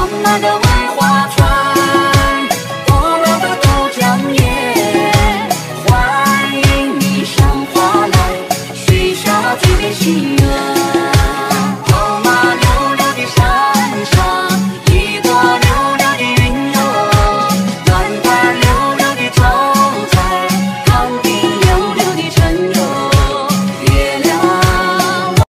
浪漫的文化。